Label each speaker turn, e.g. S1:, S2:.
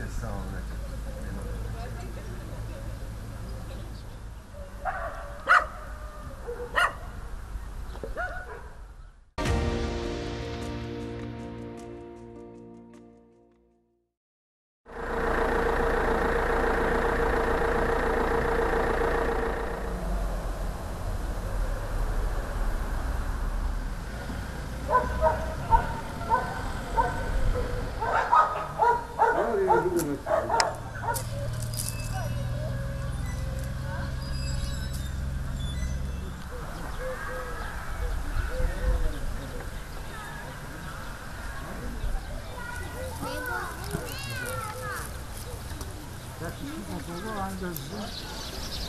S1: Yes, all
S2: right. Yeah.
S3: Yakışıklı dolu aynı gözlü.